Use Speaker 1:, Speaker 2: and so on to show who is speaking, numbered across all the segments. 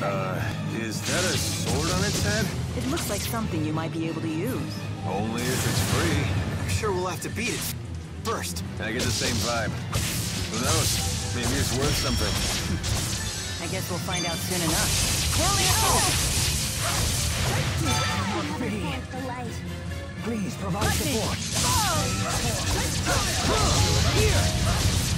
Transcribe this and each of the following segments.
Speaker 1: Uh, is that a sword on its head?
Speaker 2: It looks like something you might be able to use.
Speaker 1: Only if it's free.
Speaker 3: I'm sure we'll have to beat it first.
Speaker 1: I get the same vibe. Who knows? Maybe it's worth something.
Speaker 2: I guess we'll find out soon enough. Whirling out!
Speaker 4: Please provide support. Provide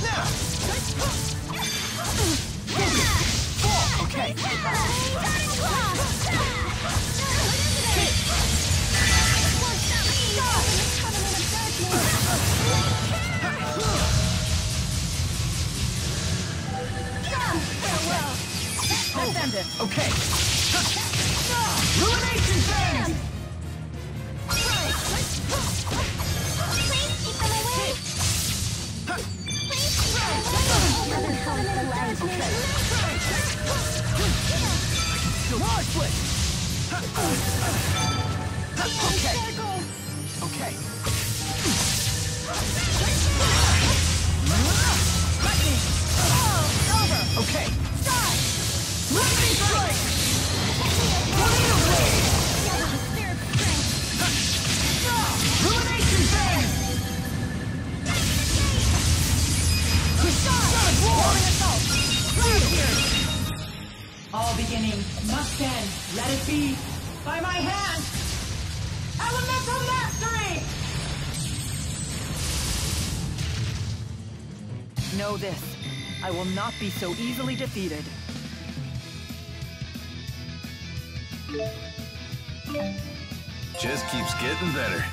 Speaker 5: Chipo!
Speaker 4: Whirlwind snap! Okay. Okay. Ruination Flip! Okay. Okay.
Speaker 2: All beginning must end. Let it be. By my hand. Elemental mastery! Know this. I will not be so easily defeated.
Speaker 1: Just keeps getting better.